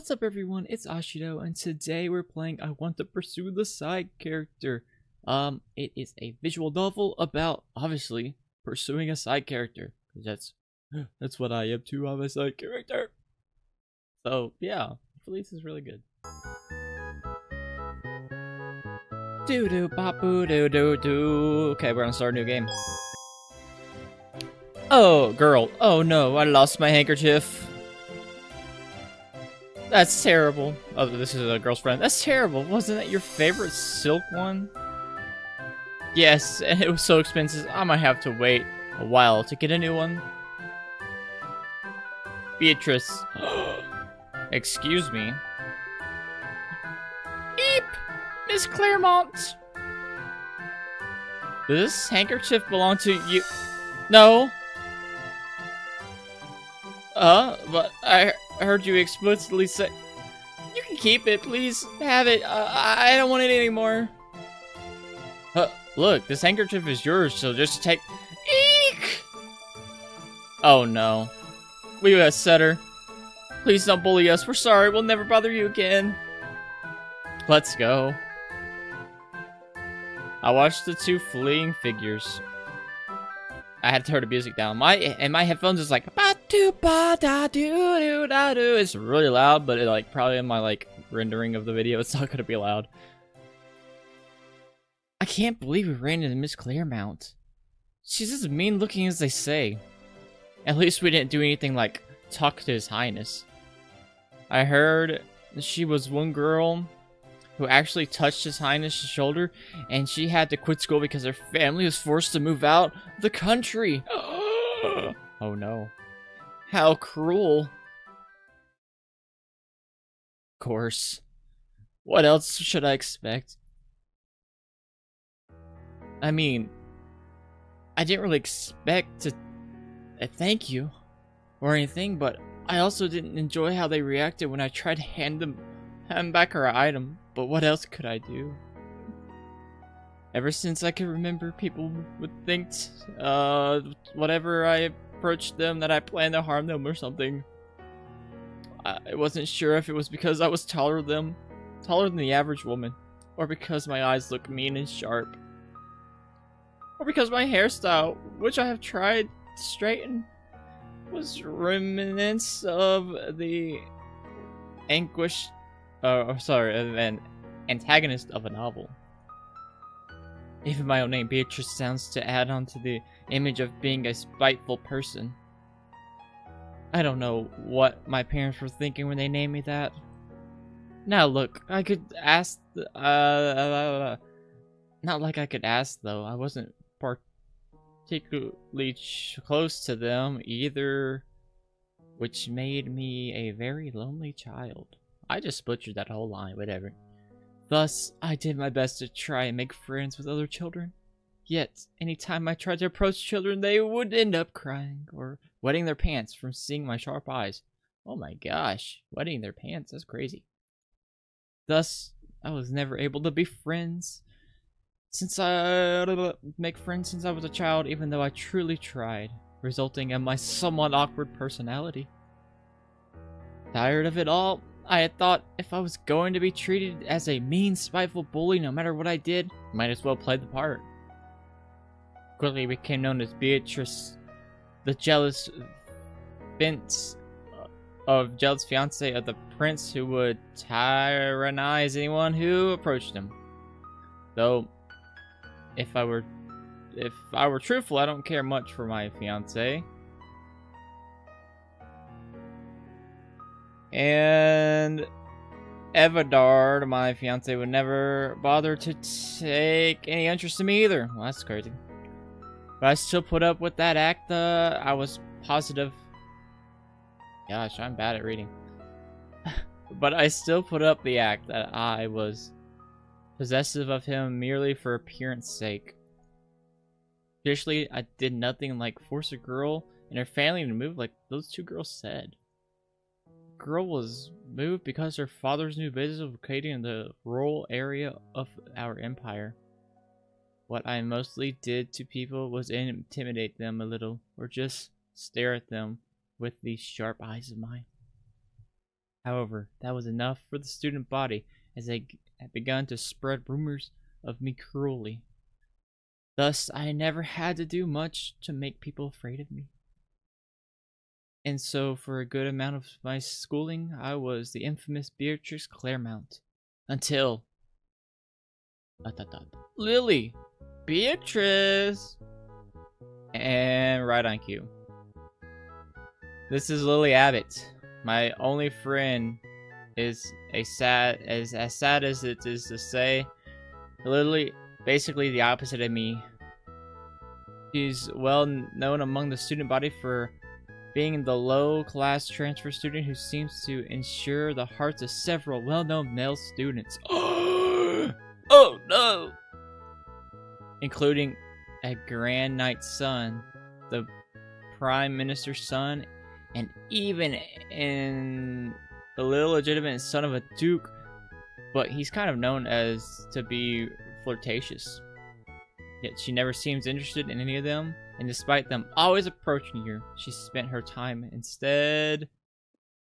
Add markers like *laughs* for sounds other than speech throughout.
What's up everyone, it's Ashido, and today we're playing I Want to Pursue the Side Character. Um, it is a visual novel about, obviously, pursuing a side character. that's, *gasps* that's what I am too, I'm a side character. So, yeah, hopefully is really good. Doo doo bop boo doo doo doo. Okay, we're gonna start a new game. Oh, girl. Oh no, I lost my handkerchief. That's terrible. Oh, this is a girl's friend. That's terrible. Wasn't that your favorite silk one? Yes, *laughs* and it was so expensive. I might have to wait a while to get a new one. Beatrice. *gasps* Excuse me. Eep! Miss Claremont! Does this handkerchief belong to you? No. Uh, but I heard you explicitly say... You can keep it, please. Have it. Uh, I don't want it anymore. Uh, look, this handkerchief is yours, so just take... Eek! Oh no. We got Setter. Please don't bully us. We're sorry. We'll never bother you again. Let's go. I watched the two fleeing figures. I had to turn the music down. My and my headphones is like ba do ba da do do da do. It's really loud, but it like probably in my like rendering of the video, it's not gonna be loud. I can't believe we ran into Miss Claremont. She's as mean looking as they say. At least we didn't do anything like talk to His Highness. I heard she was one girl who actually touched His Highness' shoulder, and she had to quit school because her family was forced to move out the country. *gasps* oh no. How cruel. Of course. What else should I expect? I mean, I didn't really expect to uh, thank you or anything, but I also didn't enjoy how they reacted when I tried to hand them hand back her item. But what else could I do? Ever since I could remember, people would think, uh, whatever I approached them, that I planned to harm them or something. I wasn't sure if it was because I was taller than them, taller than the average woman, or because my eyes look mean and sharp, or because my hairstyle, which I have tried to straighten, was remnants of the anguish uh, sorry, an antagonist of a novel. Even my own name, Beatrice, sounds to add on to the image of being a spiteful person. I don't know what my parents were thinking when they named me that. Now look, I could ask, uh, uh, not like I could ask though, I wasn't particularly close to them either, which made me a very lonely child. I just butchered that whole line, whatever. Thus, I did my best to try and make friends with other children. Yet, any time I tried to approach children, they would end up crying or wetting their pants from seeing my sharp eyes. Oh my gosh, wetting their pants, that's crazy. Thus, I was never able to be friends. Since I make friends since I was a child, even though I truly tried, resulting in my somewhat awkward personality. Tired of it all, I had thought if I was going to be treated as a mean, spiteful bully no matter what I did, might as well play the part. Quickly became known as Beatrice, the jealous Vince uh, of jealous fiance of the prince who would tyrannize anyone who approached him. Though, if I were if I were truthful, I don't care much for my fiance. And Evadard, my fiance, would never bother to take any interest in me either. Well, that's crazy. But I still put up with that act. Uh, I was positive. Gosh, I'm bad at reading. *laughs* but I still put up the act that I was possessive of him merely for appearance sake. Additionally, I did nothing like force a girl and her family to move like those two girls said girl was moved because her father's new business was located in the rural area of our empire. What I mostly did to people was intimidate them a little, or just stare at them with these sharp eyes of mine. However, that was enough for the student body as they had begun to spread rumors of me cruelly. Thus, I never had to do much to make people afraid of me. And so, for a good amount of my schooling, I was the infamous Beatrix Claremont. Until. Dot, dot. Lily! Beatrice! And right on cue. This is Lily Abbott. My only friend is a sad as as sad as it is to say. Literally basically the opposite of me. She's well known among the student body for being the low-class transfer student who seems to ensure the hearts of several well-known male students. *gasps* oh no! Including a Grand Knight's son, the Prime Minister's son, and even in the little legitimate son of a duke, but he's kind of known as to be flirtatious. Yet she never seems interested in any of them, and despite them always approaching her, she spent her time instead.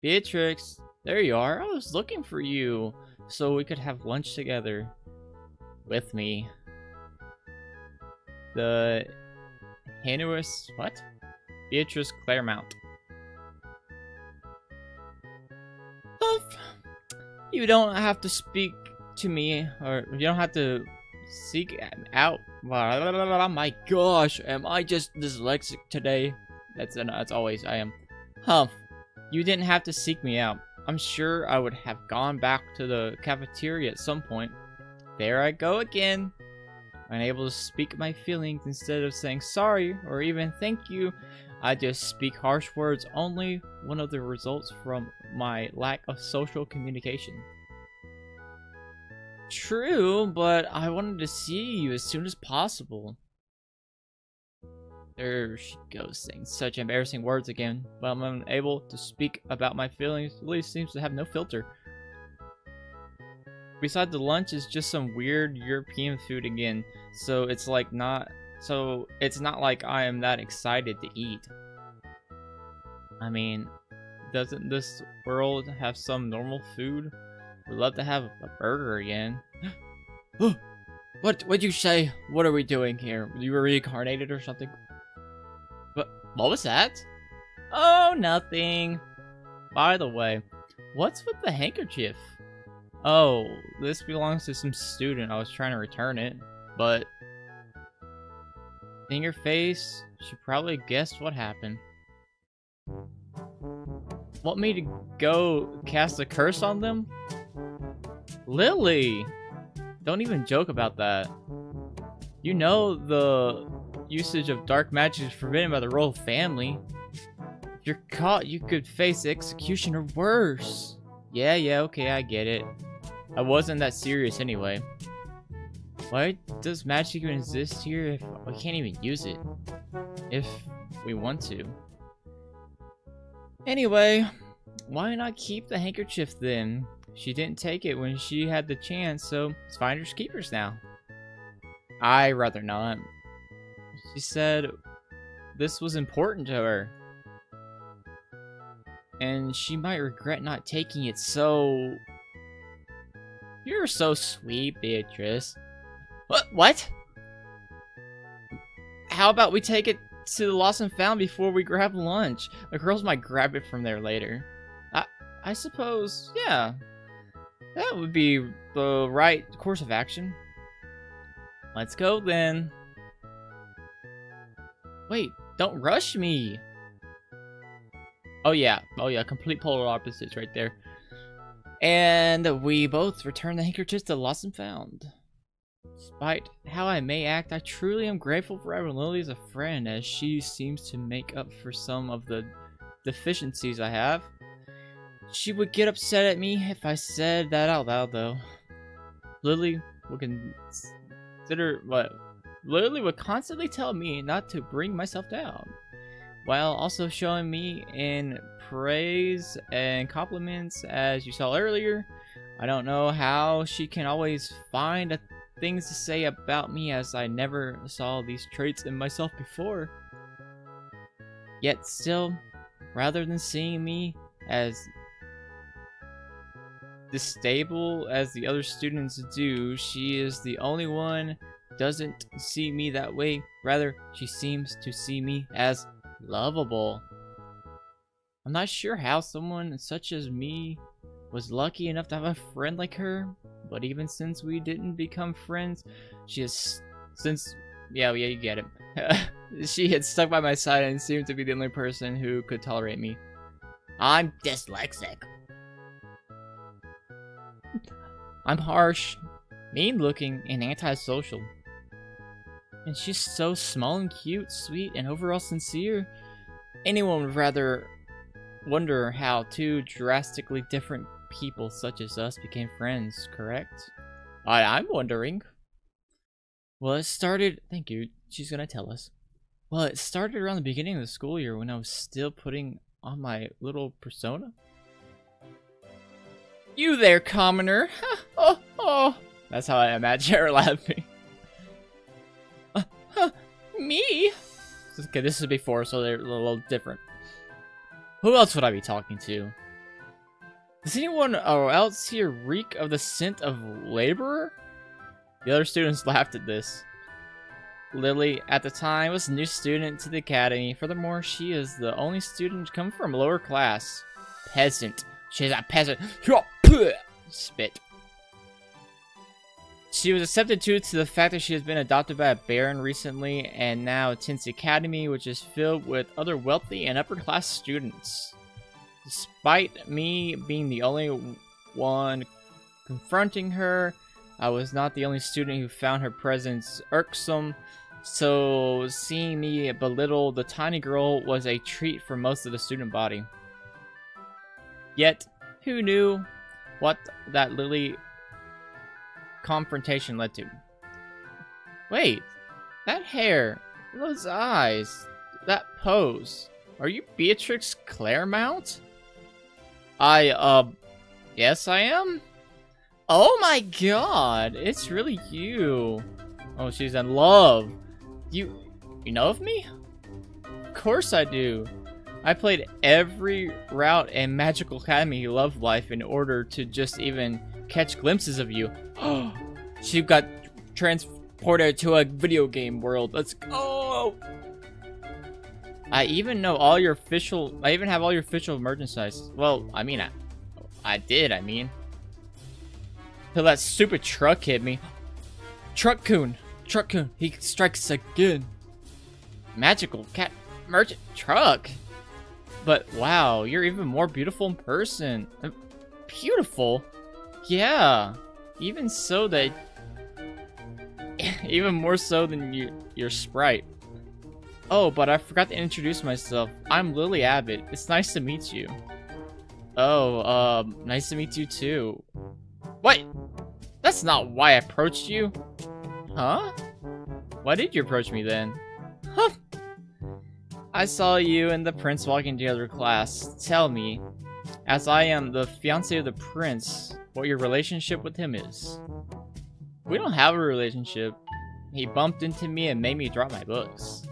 Beatrix, there you are. I was looking for you so we could have lunch together with me. The Hanuus, what? Beatrice Claremont. You don't have to speak to me, or you don't have to seek out. My gosh, am I just dyslexic today? That's uh, that's always I am. Humph, you didn't have to seek me out. I'm sure I would have gone back to the cafeteria at some point. There I go again. Unable to speak my feelings instead of saying sorry or even thank you, I just speak harsh words only one of the results from my lack of social communication. True, but I wanted to see you as soon as possible. There she goes saying such embarrassing words again, but I'm unable to speak about my feelings. Lily seems to have no filter. Besides the lunch is just some weird European food again, so it's like not so it's not like I am that excited to eat. I mean, doesn't this world have some normal food? We'd love to have a burger again. *gasps* what what'd you say? What are we doing here? You were reincarnated or something? What what was that? Oh nothing. By the way, what's with the handkerchief? Oh, this belongs to some student. I was trying to return it, but in your face, she probably guessed what happened. Want me to go cast a curse on them? Lily! Don't even joke about that. You know the usage of dark magic is forbidden by the royal family. If you're caught, you could face execution or worse. Yeah, yeah, okay, I get it. I wasn't that serious anyway. Why does magic even exist here if we can't even use it? If we want to. Anyway, why not keep the handkerchief then? She didn't take it when she had the chance, so it's finders keepers now. I rather not. She said this was important to her. And she might regret not taking it, so... You're so sweet, Beatrice. What? What? How about we take it to the Lost and Found before we grab lunch? The girls might grab it from there later. I, I suppose, yeah. That would be the right course of action. Let's go then. Wait, don't rush me. Oh yeah, oh yeah, complete polar opposites right there. And we both return the handkerchiefs to Lost and Found. Despite how I may act, I truly am grateful for having Lily as a friend, as she seems to make up for some of the deficiencies I have. She would get upset at me if I said that out loud, though. Lily would consider what Lily would constantly tell me not to bring myself down, while also showing me in praise and compliments, as you saw earlier. I don't know how she can always find things to say about me, as I never saw these traits in myself before. Yet still, rather than seeing me as distable as the other students do, she is the only one doesn't see me that way. Rather, she seems to see me as lovable. I'm not sure how someone such as me was lucky enough to have a friend like her, but even since we didn't become friends, she has since yeah, yeah, you get it. *laughs* she had stuck by my side and seemed to be the only person who could tolerate me. I'm dyslexic. I'm harsh, mean looking, and antisocial. And she's so small and cute, sweet, and overall sincere. Anyone would rather wonder how two drastically different people such as us became friends, correct? I I'm wondering. Well, it started... Thank you. She's gonna tell us. Well, it started around the beginning of the school year when I was still putting on my little persona. You there, commoner! *laughs* oh, oh! That's how I imagine *laughs* her laughing. *laughs* Me? Okay, this is before, so they're a little different. Who else would I be talking to? Does anyone oh, else here reek of the scent of laborer? The other students laughed at this. Lily, at the time, was a new student to the academy. Furthermore, she is the only student to come from lower class. Peasant. She's a peasant. *coughs* Spit. She was accepted to the fact that she has been adopted by a baron recently and now attends the academy, which is filled with other wealthy and upper class students. Despite me being the only one confronting her, I was not the only student who found her presence irksome, so seeing me belittle the tiny girl was a treat for most of the student body. Yet, who knew what that Lily confrontation led to? Wait, that hair, those eyes, that pose. Are you Beatrix Claremont? I, uh, yes I am? Oh my god, it's really you. Oh, she's in love. You, you know of me? Of course I do. I played every route in Magical Academy Love Life in order to just even catch glimpses of you. *gasps* She got transported to a video game world. Let's go. I even know all your official, I even have all your official merchandise. Well, I mean, I, I did, I mean. Till that stupid truck hit me. *gasps* Truck-kun. Truck Coon. He strikes again. Magical cat merchant truck. But wow, you're even more beautiful in person. Uh, beautiful? Yeah. Even so that... *laughs* even more so than you, your sprite. Oh, but I forgot to introduce myself. I'm Lily Abbott. It's nice to meet you. Oh, um, nice to meet you too. What? That's not why I approached you. Huh? Why did you approach me then? Huh? I saw you and the prince walking together class. Tell me, as I am the fiance of the prince, what your relationship with him is. We don't have a relationship. He bumped into me and made me drop my books.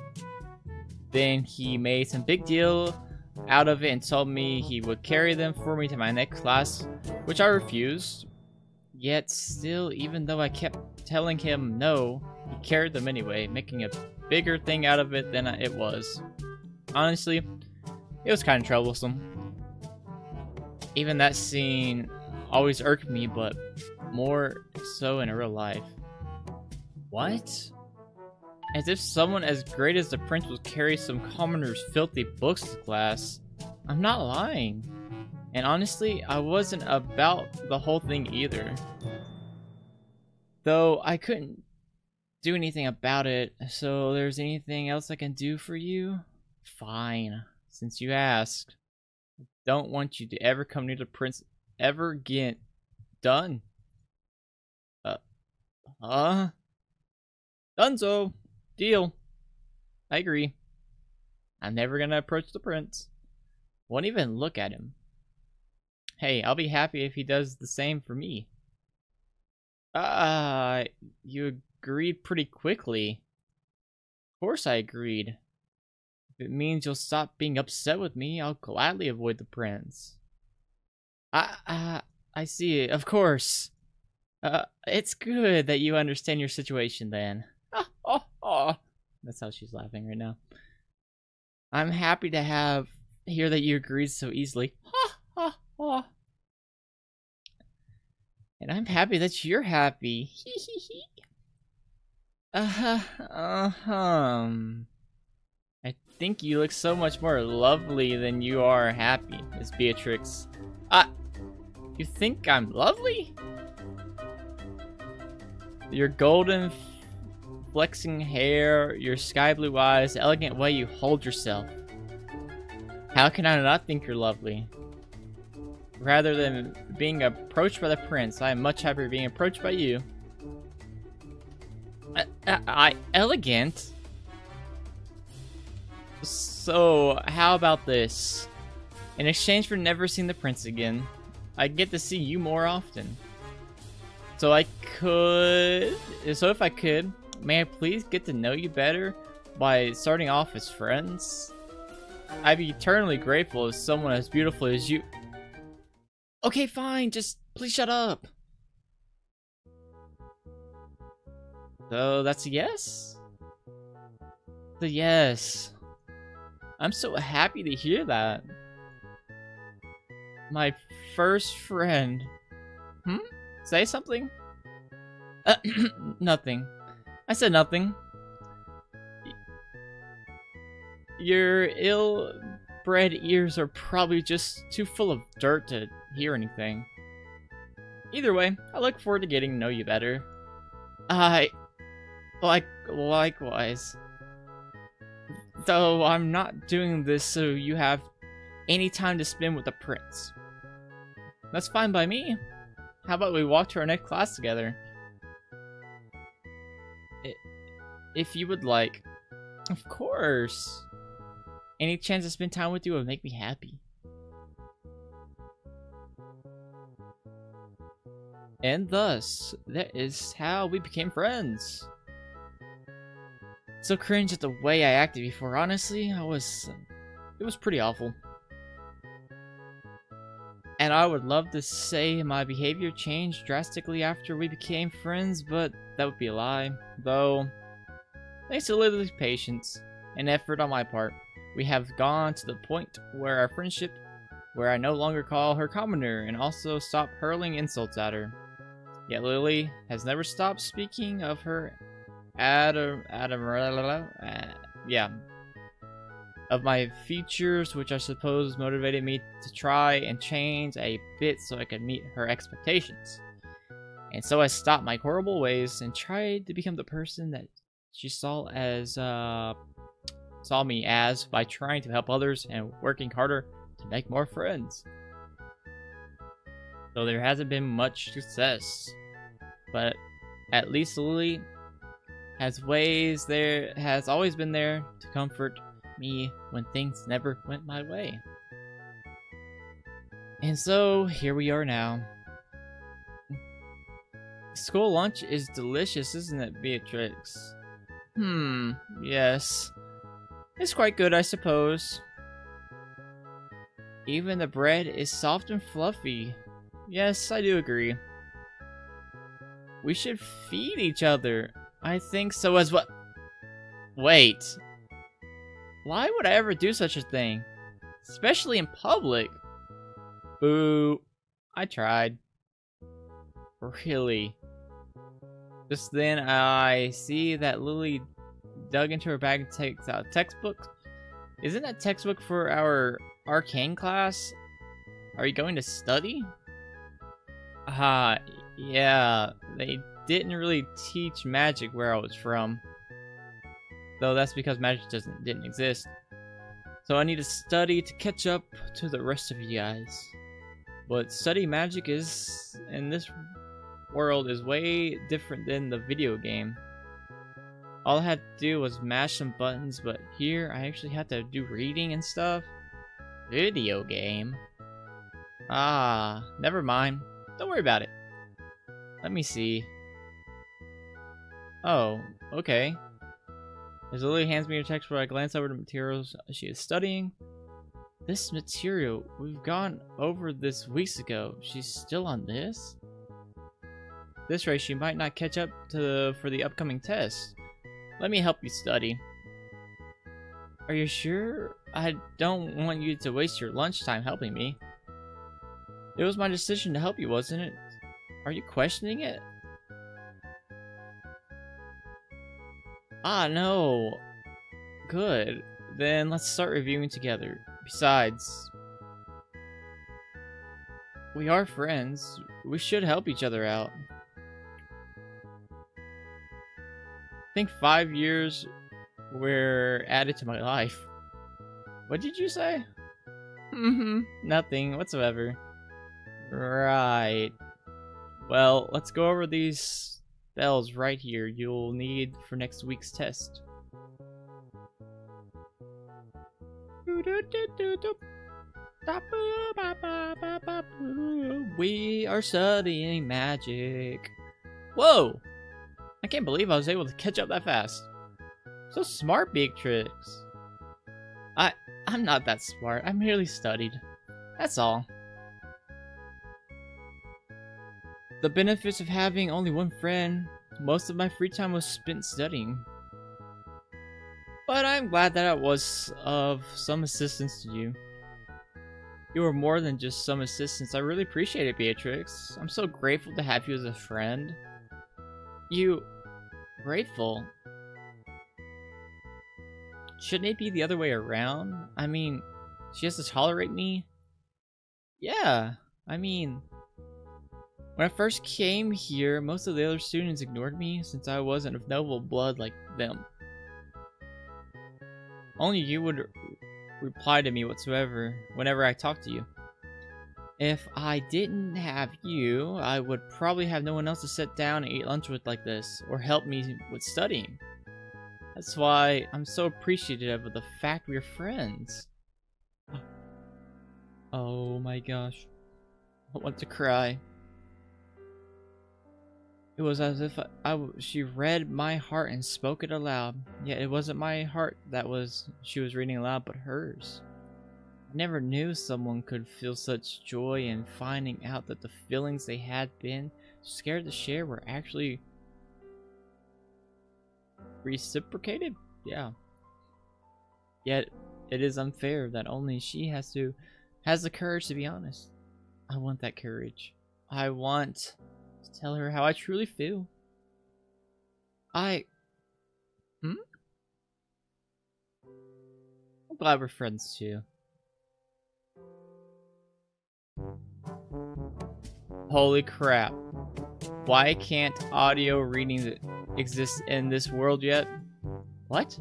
Then he made some big deal out of it and told me he would carry them for me to my next class, which I refused. Yet still, even though I kept telling him no, he carried them anyway, making a bigger thing out of it than it was. Honestly, it was kind of troublesome. Even that scene always irked me, but more so in real life. What? As if someone as great as the prince would carry some commoner's filthy books to class. I'm not lying. And honestly, I wasn't about the whole thing either. Though I couldn't do anything about it, so there's anything else I can do for you? Fine, since you asked. Don't want you to ever come near the prince ever again. Done. Uh, uh, Dunzo. Deal. I agree. I'm never gonna approach the prince. Won't even look at him. Hey, I'll be happy if he does the same for me. Ah, uh, you agreed pretty quickly. Of course I agreed. If it means you'll stop being upset with me, I'll gladly avoid the prince. I, I, I see. Of course. Uh, it's good that you understand your situation then. *laughs* That's how she's laughing right now. I'm happy to have hear that you agreed so easily. Ha, ha, ha. And I'm happy that you're happy. *laughs* uh-huh. Uh-huh. I think you look so much more lovely than you are happy, Miss Beatrix. Uh, you think I'm lovely? Your golden flexing hair, your sky blue eyes, the elegant way you hold yourself. How can I not think you're lovely? Rather than being approached by the prince, I am much happier being approached by you. I, I, I elegant? So, how about this? In exchange for never seeing the prince again, I get to see you more often. So I could... So if I could, may I please get to know you better by starting off as friends? I'd be eternally grateful if someone as beautiful as you... Okay, fine, just please shut up. So that's a yes? The yes. I'm so happy to hear that. My first friend. Hmm? Say something? Uh, *clears throat* nothing. I said nothing. Your ill-bred ears are probably just too full of dirt to hear anything. Either way, I look forward to getting to know you better. I... like... likewise. Though I'm not doing this so you have any time to spend with the prince. That's fine by me. How about we walk to our next class together? If you would like. Of course. Any chance to spend time with you would make me happy. And thus, that is how we became friends. So cringe at the way I acted before, honestly, I was... Uh, it was pretty awful. And I would love to say my behavior changed drastically after we became friends, but that would be a lie. Though, thanks to Lily's patience and effort on my part, we have gone to the point where our friendship, where I no longer call her commoner and also stop hurling insults at her. Yet Lily has never stopped speaking of her Adam, Adam, uh, yeah, of my features, which I suppose motivated me to try and change a bit so I could meet her expectations. And so I stopped my horrible ways and tried to become the person that she saw as, uh, saw me as by trying to help others and working harder to make more friends. Though there hasn't been much success, but at least Lily has ways there, has always been there to comfort me when things never went my way. And so, here we are now. School lunch is delicious, isn't it, Beatrix? Hmm, yes. It's quite good, I suppose. Even the bread is soft and fluffy. Yes, I do agree. We should feed each other. I think so as well. Wait, why would I ever do such a thing? Especially in public. Boo. I tried. Really. Just then I see that Lily dug into her bag and takes out a textbook. Isn't that textbook for our arcane class? Are you going to study? Ah, uh, yeah. They didn't really teach magic where I was from. Though that's because magic doesn't didn't exist. So I need to study to catch up to the rest of you guys. But study magic is in this world is way different than the video game. All I had to do was mash some buttons, but here I actually had to do reading and stuff. Video game? Ah, never mind. Don't worry about it. Let me see. Oh, okay. As Lily hands me her textbook, I glance over the materials she is studying. This material, we've gone over this weeks ago. She's still on this? This race, she might not catch up to for the upcoming test. Let me help you study. Are you sure? I don't want you to waste your lunchtime helping me. It was my decision to help you, wasn't it? Are you questioning it? Ah, no. Good. Then let's start reviewing together. Besides, we are friends. We should help each other out. I think five years were added to my life. What did you say? Mm-hmm. Nothing whatsoever. Right. Well, let's go over these spells right here you'll need for next week's test. We are studying magic. Whoa! I can't believe I was able to catch up that fast. So smart, Beatrix. I, I'm not that smart. I merely studied. That's all. The benefits of having only one friend. Most of my free time was spent studying. But I'm glad that I was of some assistance to you. You were more than just some assistance. I really appreciate it, Beatrix. I'm so grateful to have you as a friend. You... grateful? Shouldn't it be the other way around? I mean, she has to tolerate me? Yeah, I mean... When I first came here, most of the other students ignored me since I wasn't of noble blood like them. Only you would reply to me whatsoever whenever I talk to you. If I didn't have you, I would probably have no one else to sit down and eat lunch with like this, or help me with studying. That's why I'm so appreciative of the fact we're friends. *gasps* Oh my gosh. I want to cry. It was as if I, I, she read my heart and spoke it aloud. Yet it wasn't my heart that was she was reading aloud, but hers. I never knew someone could feel such joy in finding out that the feelings they had been scared to share were actually reciprocated. Yeah. Yet it is unfair that only she has to has the courage to be honest. I want that courage. I want to tell her how I truly feel. I... Hmm? I'm glad we're friends too. Holy crap. Why can't audio reading exist in this world yet? What?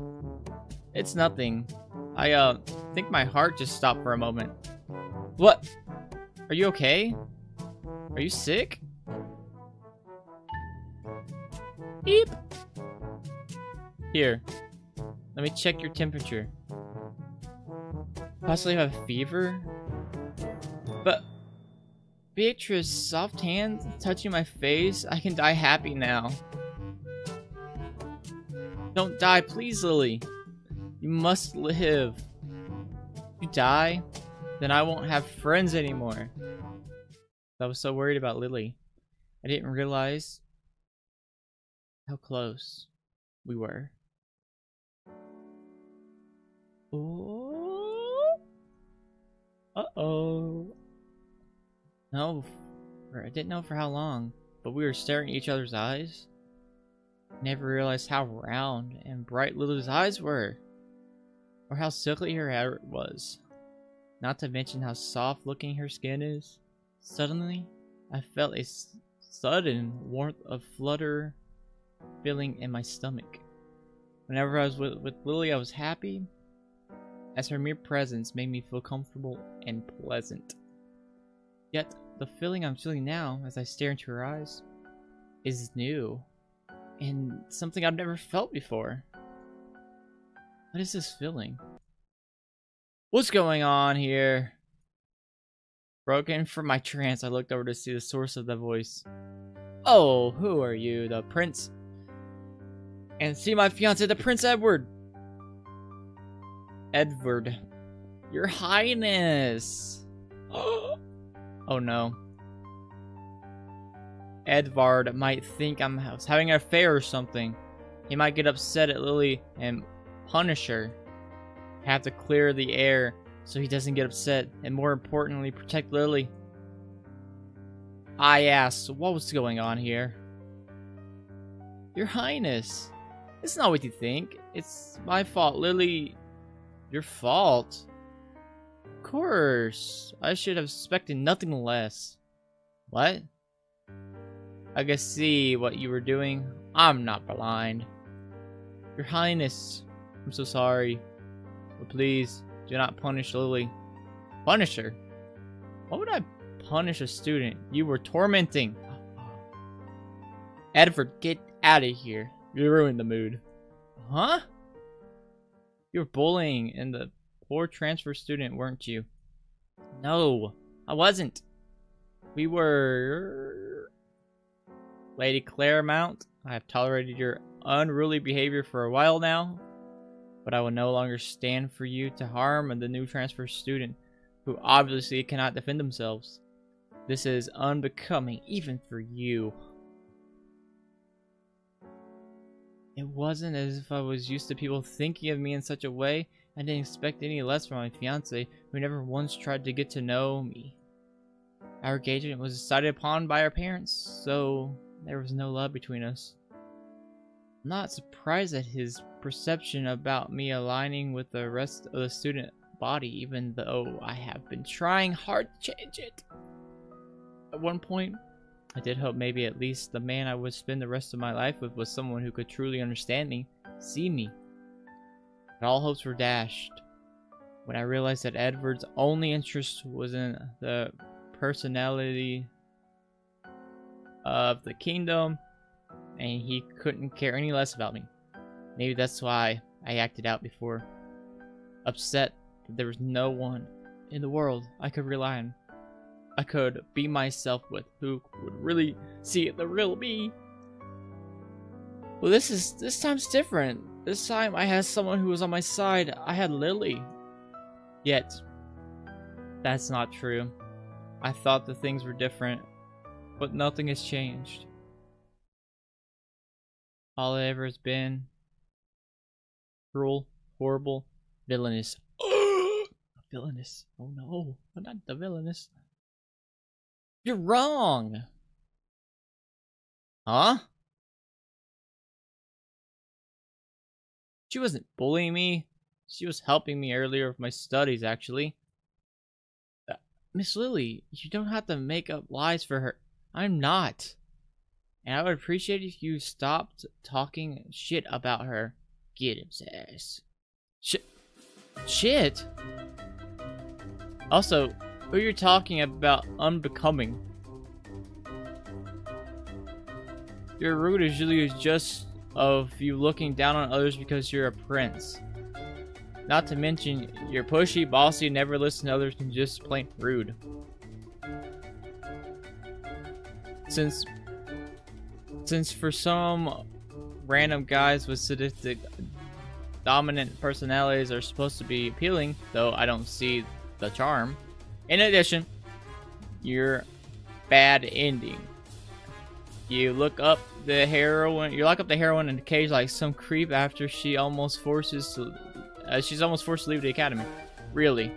It's nothing. I, uh, think my heart just stopped for a moment. What? Are you okay? Are you sick? Beep. Here. Let me check your temperature. Possibly have a fever? But... Beatrice, soft hands touching my face? I can die happy now. Don't die, please, Lily. You must live. If you die, then I won't have friends anymore. I was so worried about Lily. I didn't realize how close we were. Oh. Uh-oh. No, I didn't know for how long, but we were staring at each other's eyes. Never realized how round and bright Lily's eyes were. Or how silky her hair was. Not to mention how soft looking her skin is. Suddenly, I felt a sudden warmth of flutter feeling in my stomach. Whenever I was with, with Lily, I was happy, as her mere presence made me feel comfortable and pleasant. Yet, the feeling I'm feeling now as I stare into her eyes is new and something I've never felt before. What is this feeling? What's going on here? Broken from my trance, I looked over to see the source of the voice. Oh, who are you? The prince and see my fiance, the Prince Edward. Edward. Your Highness! *gasps* oh no. Edvard might think I'm having an affair or something. He might get upset at Lily and punish her. Have to clear the air so he doesn't get upset, and more importantly, protect Lily. I asked, what was going on here? Your Highness, it's not what you think. It's my fault, Lily. Your fault? Of course. I should have suspected nothing less. What? I can see what you were doing. I'm not blind. Your Highness, I'm so sorry. But please, do not punish Lily. Punish her? Why would I punish a student? You were tormenting. *sighs* Edward, get out of here. You ruined the mood. Huh? You were bullying and the poor transfer student, weren't you? No, I wasn't. We were... Lady Claremont, I have tolerated your unruly behavior for a while now, but I will no longer stand for you to harm the new transfer student, who obviously cannot defend themselves. This is unbecoming, even for you. It wasn't as if I was used to people thinking of me in such a way. I didn't expect any less from my fiance, who never once tried to get to know me. Our engagement was decided upon by our parents, so there was no love between us. I'm not surprised at his perception about me aligning with the rest of the student body, even though I have been trying hard to change it. At one point, I did hope maybe at least the man I would spend the rest of my life with was someone who could truly understand me, see me. But all hopes were dashed when I realized that Edward's only interest was in the personality of the kingdom and he couldn't care any less about me. Maybe that's why I acted out before. Upset that there was no one in the world I could rely on. I could be myself with, who would really see the real me. Well, this is this time's different. This time I had someone who was on my side. I had Lily. Yet, that's not true. I thought the things were different, but nothing has changed. All it ever has been cruel, horrible, villainous. *gasps* villainous. Oh no, I'm not the villainous. You're wrong. Huh? She wasn't bullying me. She was helping me earlier with my studies, actually. Uh, Miss Lily, you don't have to make up lies for her. I'm not. And I would appreciate if you stopped talking shit about her. Get him, ass. Shit. Shit? Also, who you're talking about unbecoming. Your rude usually is just of you looking down on others because you're a prince. Not to mention, you're pushy, bossy, never listen to others, and just plain rude. Since, since for some random guys with sadistic, dominant personalities are supposed to be appealing, though I don't see the charm. In addition, your bad ending. You look up the heroine. You lock up the heroine in a cage like some creep after she almost forces to. Uh, she's almost forced to leave the academy. Really?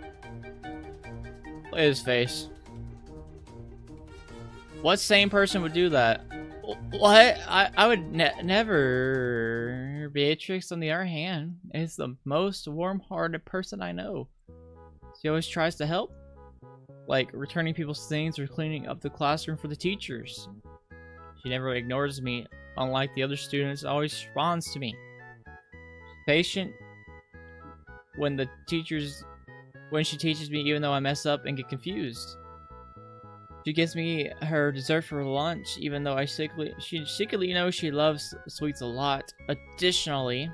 Look at his face. What sane person would do that? What? I, I would ne never. Beatrix, on the other hand, is the most warm-hearted person I know. She always tries to help, like returning people's things or cleaning up the classroom for the teachers. She never ignores me, unlike the other students, always responds to me. Patient when the teachers when she teaches me even though I mess up and get confused. She gives me her dessert for lunch even though I secretly she secretly knows she loves sweets a lot. Additionally,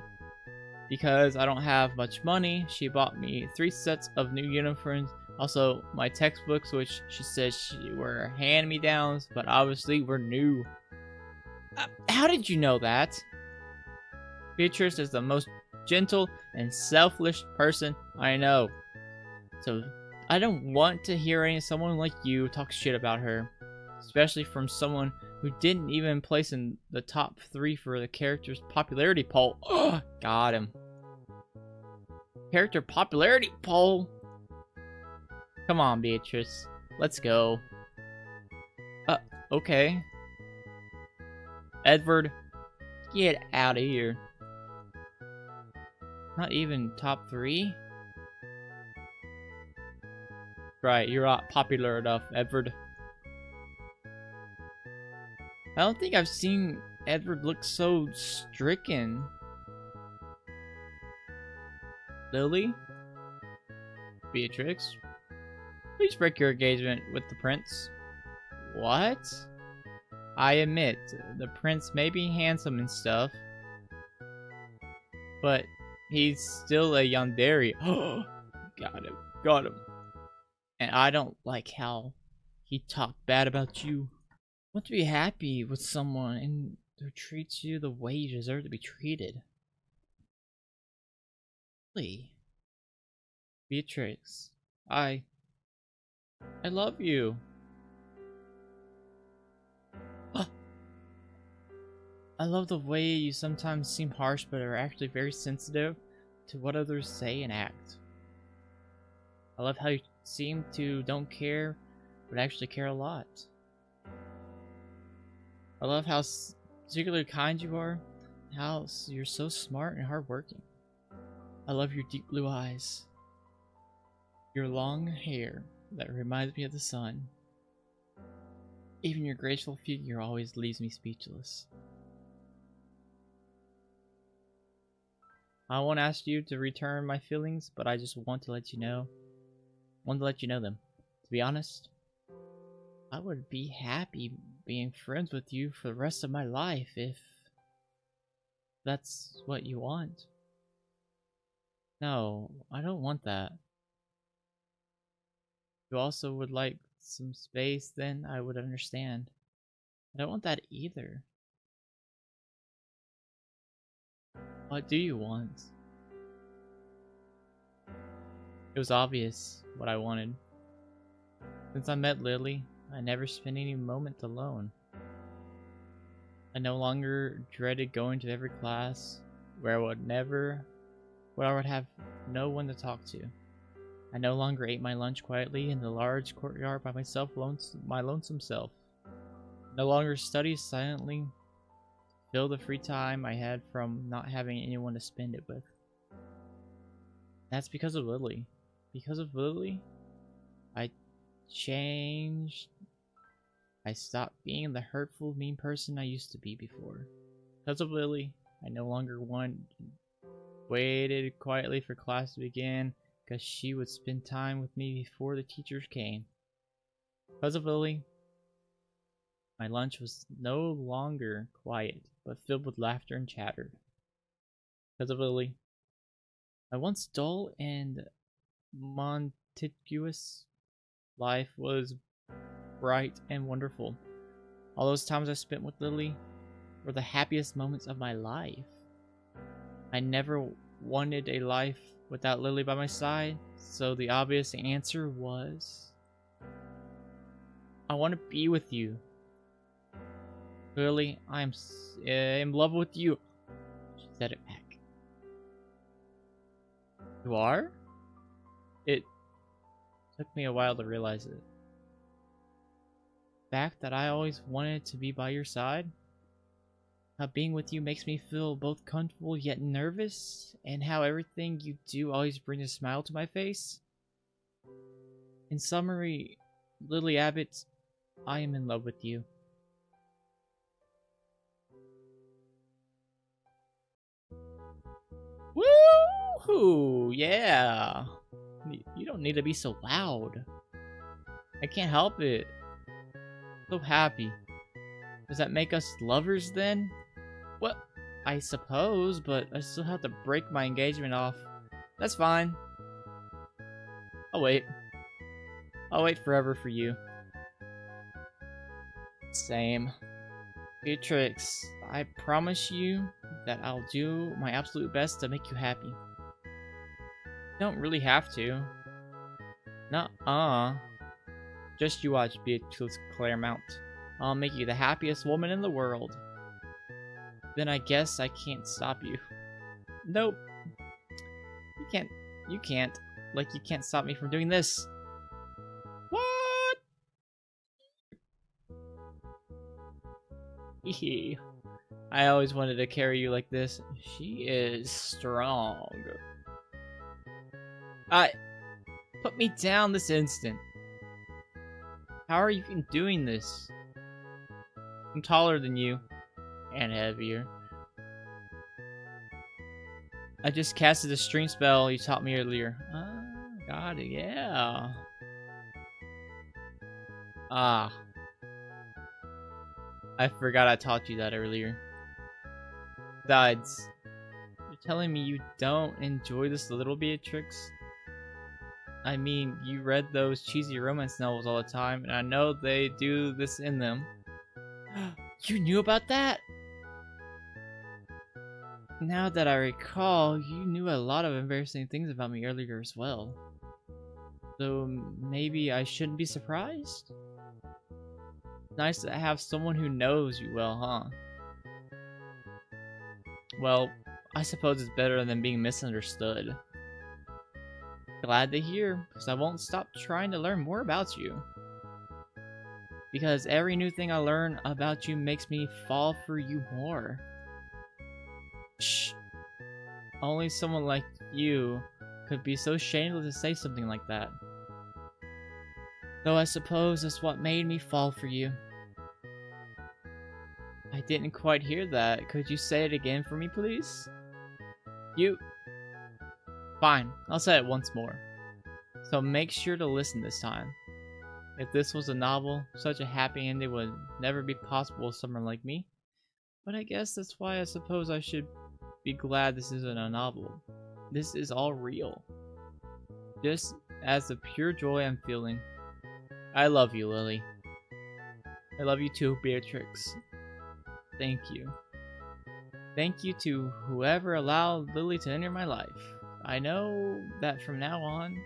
because I don't have much money, she bought me three sets of new uniforms also, my textbooks, which she says she were hand-me-downs, but obviously were new. Uh, how did you know that? Beatrice is the most gentle and selfless person I know. So I don't want to hear someone like you talk shit about her. Especially from someone who didn't even place in the top three for the character's popularity poll. Got him. Character popularity poll. Come on, Beatrice. Let's go. Uh, okay. Edward, get out of here. Not even top three? Right, you're not popular enough, Edward. I don't think I've seen Edward look so stricken. Lily? Beatrix? Please break your engagement with the prince. What? I admit, the prince may be handsome and stuff, but he's still a yandere. *gasps* got him, got him. And I don't like how he talked bad about you. Want to be happy with someone and who treats you the way you deserve to be treated. Really? Beatrix, I... I love you. I love the way you sometimes seem harsh but are actually very sensitive to what others say and act. I love how you seem to don't care but actually care a lot. I love how particularly kind you are, how you're so smart and hardworking. I love your deep blue eyes, your long hair that reminds me of the sun. Even your graceful figure always leaves me speechless. I won't ask you to return my feelings, but I just want to let you know. Want to let you know them. To be honest, I would be happy being friends with you for the rest of my life if that's what you want. No, I don't want that. You also would like some space, then I would understand. I don't want that either. What do you want? It was obvious what I wanted. Since I met Lily, I never spent any moment alone. I no longer dreaded going to every class where I would never, where I would have no one to talk to. I no longer ate my lunch quietly in the large courtyard by myself, my lonesome self. No longer studied silently fill the free time I had from not having anyone to spend it with. That's because of Lily. Because of Lily, I changed. I stopped being the hurtful, mean person I used to be before. Because of Lily, I no longer want waited quietly for class to begin because she would spend time with me before the teachers came. Because of Lily, my lunch was no longer quiet but filled with laughter and chatter. Because of Lily. My once dull and monotonous life was bright and wonderful. All those times I spent with Lily were the happiest moments of my life. I never wanted a life without Lily by my side, so the obvious answer was I want to be with you. Clearly, I'm uh, in love with you. She said it back. You are? It took me a while to realize it. The fact that I always wanted to be by your side. How being with you makes me feel both comfortable yet nervous, and how everything you do always brings a smile to my face. In summary, Lily Abbott, I am in love with you. Woohoo! Yeah! You don't need to be so loud. I can't help it. So happy. Does that make us lovers then? Well, I suppose, but I still have to break my engagement off. That's fine. I'll wait. I'll wait forever for you. Same. Beatrix, I promise you that I'll do my absolute best to make you happy. You don't really have to. Nuh-uh. Just you watch, Beatrice Claremont. I'll make you the happiest woman in the world. Then I guess I can't stop you. Nope. You can't. You can't. Like, you can't stop me from doing this. What? I always wanted to carry you like this. She is strong. I... Put me down this instant. How are you doing this? I'm taller than you. And heavier. I just casted the stream spell you taught me earlier. Ah, got it, yeah. Ah. I forgot I taught you that earlier. Besides, you're telling me you don't enjoy this little Beatrix? I mean, you read those cheesy romance novels all the time, and I know they do this in them. *gasps* you knew about that? Now that I recall, you knew a lot of embarrassing things about me earlier as well. So maybe I shouldn't be surprised? Nice to have someone who knows you well, huh? Well, I suppose it's better than being misunderstood. Glad to hear, because I won't stop trying to learn more about you. Because every new thing I learn about you makes me fall for you more. Shh. Only someone like you could be so shameless to say something like that. Though I suppose that's what made me fall for you. I didn't quite hear that. Could you say it again for me, please? You... Fine, I'll say it once more. So make sure to listen this time. If this was a novel, such a happy ending would never be possible with someone like me. But I guess that's why I suppose I should be glad this isn't a novel. This is all real. Just as the pure joy I'm feeling. I love you, Lily. I love you too, Beatrix. Thank you. Thank you to whoever allowed Lily to enter my life. I know that from now on,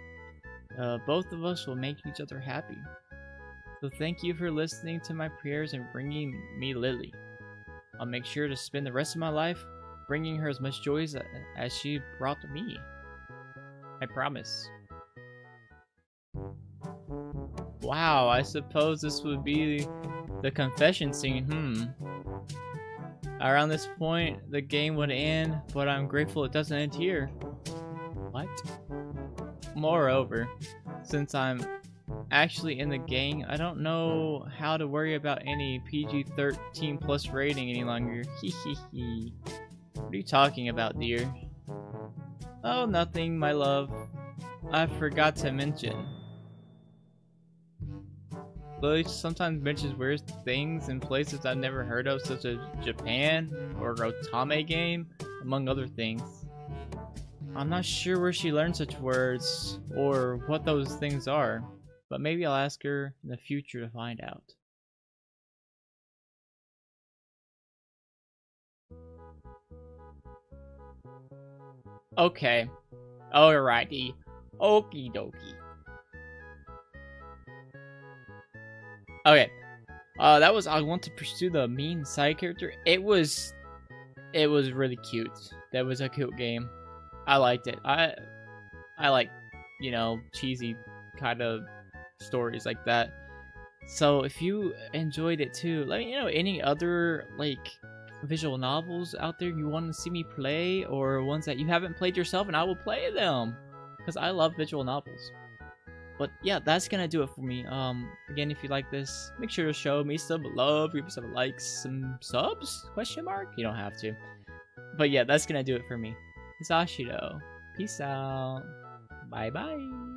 uh, both of us will make each other happy. So thank you for listening to my prayers and bringing me Lily. I'll make sure to spend the rest of my life bringing her as much joy as she brought me. I promise. Wow, I suppose this would be the confession scene, hmm. Around this point, the game would end, but I'm grateful it doesn't end here. What? Moreover, since I'm actually in the gang, I don't know how to worry about any PG-13 plus rating any longer. *laughs* Hehehe. What are you talking about, dear? Oh, nothing, my love. I forgot to mention. Lily sometimes mentions weird things in places I've never heard of, such as Japan or Otome game, among other things. I'm not sure where she learned such words or what those things are, but maybe I'll ask her in the future to find out. Okay. Alrighty. Okie dokie. Okay. Uh, that was I want to pursue the mean side character. It was, it was really cute. That was a cute game. I liked it. I, I like, you know, cheesy kind of stories like that. So if you enjoyed it too, let me know any other like visual novels out there you want to see me play or ones that you haven't played yourself and I will play them because I love visual novels. But yeah, that's gonna do it for me. Um, again, if you like this, make sure to show me some love, give me some likes, some subs? Question mark? You don't have to. But yeah, that's gonna do it for me. It's Ashido. Peace out. Bye bye.